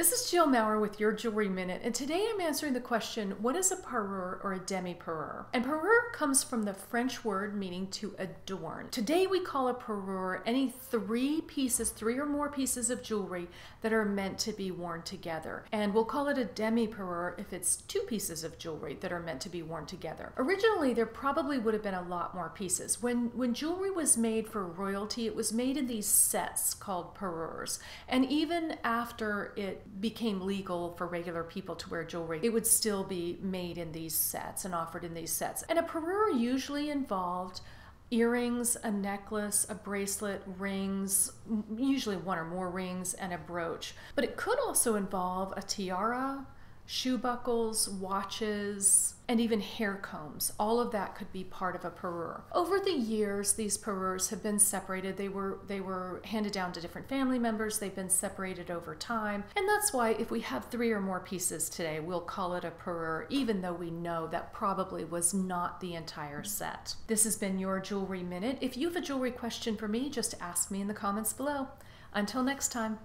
This is Jill Maurer with Your Jewelry Minute, and today I'm answering the question what is a parure or a demi parure? And parure comes from the French word meaning to adorn. Today we call a parure any three pieces, three or more pieces of jewelry that are meant to be worn together. And we'll call it a demi parure if it's two pieces of jewelry that are meant to be worn together. Originally, there probably would have been a lot more pieces. When, when jewelry was made for royalty, it was made in these sets called parures. And even after it became legal for regular people to wear jewelry, it would still be made in these sets and offered in these sets. And a parure usually involved earrings, a necklace, a bracelet, rings, usually one or more rings, and a brooch. But it could also involve a tiara, shoe buckles, watches, and even hair combs. All of that could be part of a parure. Over the years, these parures have been separated. They were they were handed down to different family members. They've been separated over time. And that's why if we have three or more pieces today, we'll call it a parure, even though we know that probably was not the entire set. This has been your Jewelry Minute. If you have a jewelry question for me, just ask me in the comments below. Until next time.